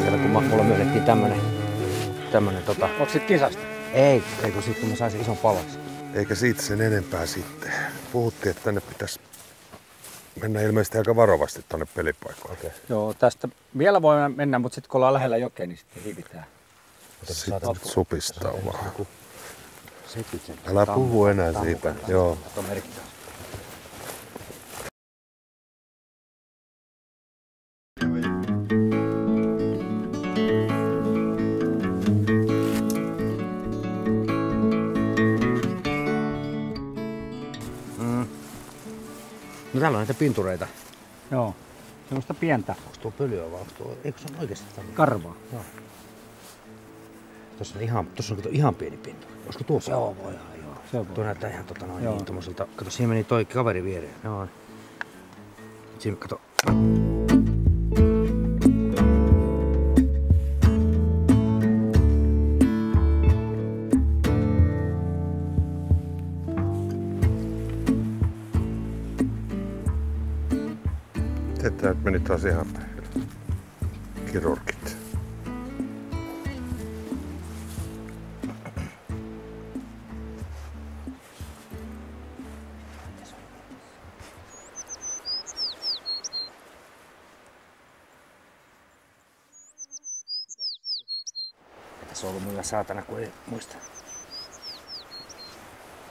Siellä kun mulle myönnettiin tämmönen, tämmönen tota... Onko sit kisasta? Ei, ei kun sitten mä saisin ison palaksi. Eikä siitä sen enempää sitten. Puhuttiin, että tänne pitäisi mennä ilmeisesti aika varovasti tonne pelipaikoille. Okay. Joo, tästä vielä voi mennä, mutta sitten kun ollaan lähellä jokea, niin sitten hiivitään. Sitten supistaa vaan. 70 Älä puhu enää siitä. Joo. Merkittävä. No täällä on näitä pintureita. Joo, semmoista pientä Onko tuo pölyä vai onko tuo... Eikö se on oikeasti tämmöinen? karvaa. Tuossa on ihan, tuossa on ihan pieni pinturi. Olisiko tuo Joo, voi ihan, joo. Se on Tuo näyttää ihan tota noin Joo. niin tommoselta. Kato, siihen meni toi kaveri viereen. Joo. Siinä kato. Nyt meni taas ihan. Kirurgit. Tässä on ollut mulla saatana, kun ei muista.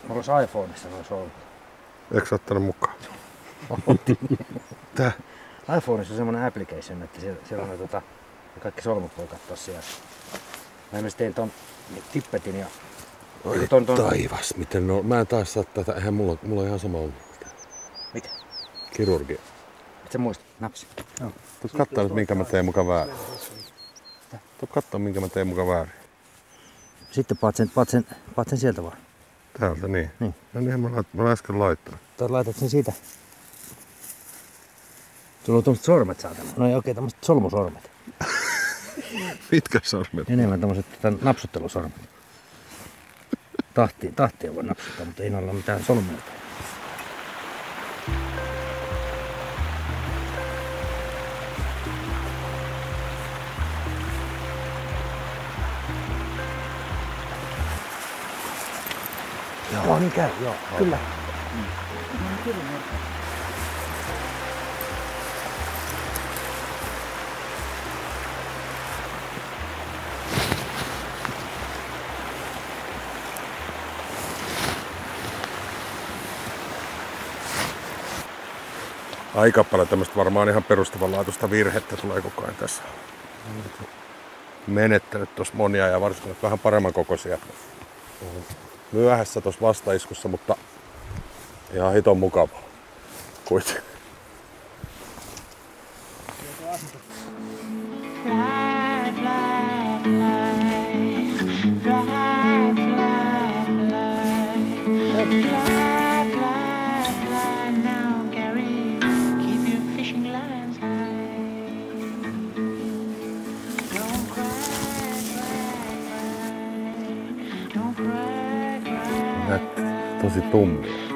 Mulla olisi iPhoneissa se olisi ollut. Eikö ottanut mukaan? Tää? iPhoneissa on semmonen application, että siellä, siellä on tota, kaikki solmut voi katsoa siellä. Mä esimerkiksi tein ton tippetin ja Oi Ton- ton- taivas, miten no, mä en taas saa tätä, eihän mulla, mulla on ihan sama ongelma. mitä? Kirurgi. Et sä muista? Napsi. Joo. Tuut katsoa nyt, minkä mä teen mukaan väärin. Tuut katsoa, minkä mä teen mukaan väärin. Sitten paat sen, paat sen, paat sen sieltä vaan. Täältä, niin. Niin. No niin, mä, lait, mä äsken laittanut. Tai laitat sen siitä. Sulla on tommoset sormet saatana. No ei oikein tämmöset solmusormet. Mitkä sormet? Enemmän tämmöset tota, napsuttelusormet. Tahtia, tahtia voi napsuttaa, mutta ei olla mitään solmuja. Joo, joo niin käy, joo, kyllä. Aika paljon tämmöistä varmaan ihan perustavanlaatuista virhettä tulee koko ajan tässä. Menettänyt tuossa monia ja varsinkin vähän paremman kokoisia. Myöhässä tuossa vastaiskussa, mutta ihan hiton mukava. Kuitenkin. Fly, fly. Fly, fly, fly. Fly, Dass ich dumm bin.